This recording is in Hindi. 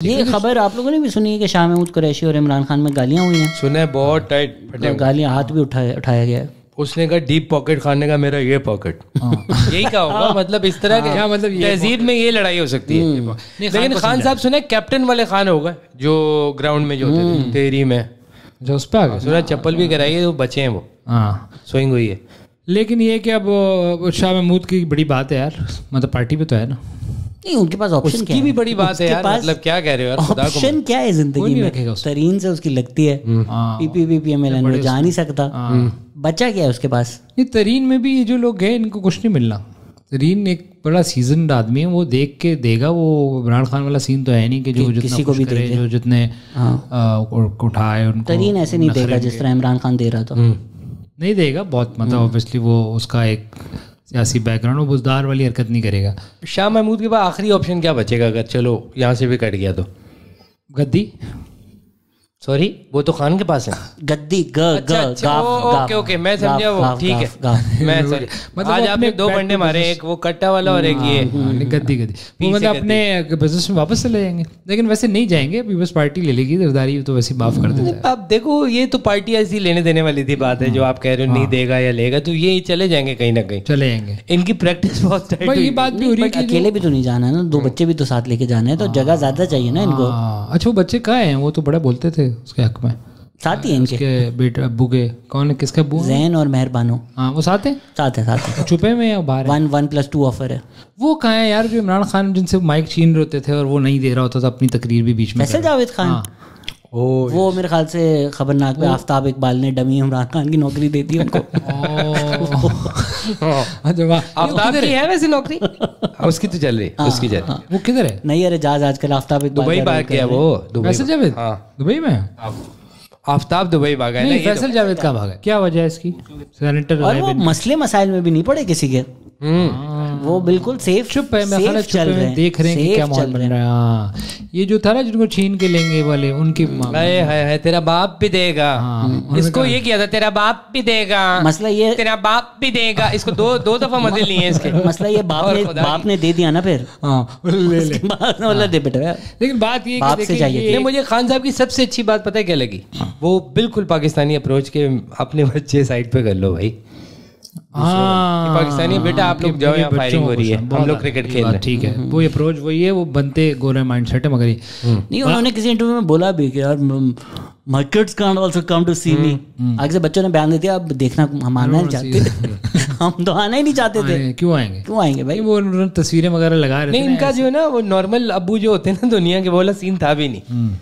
ये खबर आप लोगों ने भी सुनी है कि शाह महमूद कुरैशी और इमरान खान में गालियाँ हुई हैं? सुना है बहुत टाइट फटे गालियाँ हाथ भी उठाया उठाया गया है। उसने कहा डीप पॉकेट खाने का मेरा ये पॉकेट यही कहा होगा मतलब इस तरह के मतलब तहजीब में ये लड़ाई हो सकती है? लेकिन खान साहब सुना कैप्टन वाले खान होगा जो ग्राउंड में जो होते थे तेरी में। जो उस पर सुना चप्पल भी कराई है वो बचे हैं वो। हाँ। स्विंग हुई है। लेकिन ये कि अब शाह महमूद की बड़ी बात है यार मतलब पार्टी पे तो है ना। नहीं उनके पास ऑप्शन क्या भी बड़ी बात है यार मतलब क्या कह रहे हो यार ऑप्शन क्या है ज़िंदगी में? तरीन से उसकी लगती है। हाँ। पीपी पीपी वो जा नहीं सकता। बच्चा क्या है उसके पास? नहीं तरीन में भी ये जो लोग गए इनको कुछ नहीं मिलना। तरीन एक बड़ा सीज़न आदमी है वो देख के देगा वो इमरान खान वाला सीन तो है नहीं कि जो कि- जितना किसी को भी करे। जो जितने हाँ। उठाए उनको तरीन ऐसे नहीं देगा जिस तरह इमरान खान दे रहा था। नहीं देगा बहुत मतलब ऑब्वियसली वो उसका एक सियासी बैकग्राउंड वो बुजदार वाली हरकत नहीं करेगा। शाह महमूद के पास आखिरी ऑप्शन क्या बचेगा? अगर चलो यहाँ से भी कट गया तो। गद्दी? सॉरी वो तो खान के पास है। गद्दी ग ग अच्छा अच्छा गाफ ओके ओके मैं समझा वो ठीक है। मैं सॉरी मतलब आज आपने दो बंडे मारे एक वो कट्टा वाला और एक ये। हाँ, गद्दी गद्दी। वो मतलब अपने बिज़नेस में वापस चले जाएँगे लेकिन वैसे नहीं जाएँगे पीपल्स पार्टी ले लेगी जरदारी तो वैसे माफ़ कर देता है। अब देखो ये तो पार्टी ऐसी लेने देने वाली थी बात है जो आप कह रहे हो नहीं देगा या लेगा तो ये चले जाएँगे कहीं ना कहीं। चले जाएँगे। इनकी प्रैक्टिस बहुत टाइट ये बात भी हो रही है अकेले भी तो नहीं जाना है ना दो बच्चे भी तो साथ लेके जाने हैं तो जगह ज़्यादा चाहिए ना इनको। हाँ, अच्छा वो बच्चे कहाँ हैं? वो तो बड़ा बोलते थे। उसके हक में। साथ ही इनके। उसके बेटे अब्बू के कौन है? किसके अब्बू जैन और मेहरबानो। हाँ वो साथ हैं? साथ है साथ है। छुपे में या बाहर one one plus two offer है। वो कहाँ है यार जो इमरान खान जिनसे माइक छीन रहे होते थे और वो नहीं दे रहा होता था अपनी तकरीर भी बीच में फैसल जावेद खान। हाँ। ओ वो मेरे ख्याल से खबरनाक पे आफ्ताब इकबाल ने डमी इमरान खान की नौकरी दे दी उनको। आफ्ताब की है? वैसे नौकरी? हाँ, उसकी तो चल रही उसकी चल रही वो किधर है? नहीं अरे जहाज़ आजकल आफ्ताब दुबई का भाग कर गया वो फैसल जावेद? हाँ। दुबई में? है? आफ्ताब दुबई भागा है नहीं तो। फैसल जावेद कहाँ भागा क्या वजह है इसकी? सेनेटर और वो मसले मसाइल में भी नहीं पड़े किसी के? हम्म। वो बिल्कुल सेफ़ चुप है मैं safe चल रहे मैं देख रहे हैं कि क्या माहौल बन रहा है। हाँ। ये जो था ना जिनको छीन के लेंगे वाले उनकी माँ- हाय हाय हाय तेरा बाप भी देगा। हाँ, इसको ये किया था तेरा बाप भी देगा। मसला ये तेरा बाप भी देगा। इसको दो दो दफ़ा मज़े लिए हैं इसके। मसला ये बाप ने बाप ने दे दिया ना फिर। हाँ ले ले। बोला दे बेटा। लेकिन बात ये है बाप कि से देखिए चाहिए ये मुझे खान साहब की सबसे अच्छी बात पता है क्या लगी? वो बिल्कुल पाकिस्तानी अप्रोच के अपने बच्चे साइड पे कर लो भाई। हाँ पाकिस्तानी बेटा आप लोग जाओ यहाँ फायरिंग हो रही है। हम लोग क्रिकेट खेल रहे हैं। ठीक है। वो अप्रोच वही है वो बनते गोरे माइंडसेट है मगर ये नहीं उन्होंने किसी इंटरव्यू में बोला भी कि यार my kids can't also come to see me आगे से बच्चों ने बयान दे दिया अब देखना हम आना नहीं चाहते। हम तो आना ही नहीं चाहते थे। क्यों आएँगे? क्यों आएँगे भाई? वो तस्वीरें वगैरह लगा रहे नहीं थे इनका जो है ना वो नॉर्मल अबू जो होते हैं ना दुनिया के वो वाला सीन था भी नहीं। हम्म।